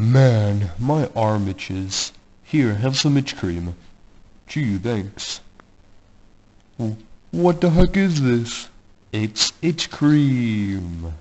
Man, my arm itches. Here, have some itch cream. Gee, thanks. What the heck is this? It's itch cream.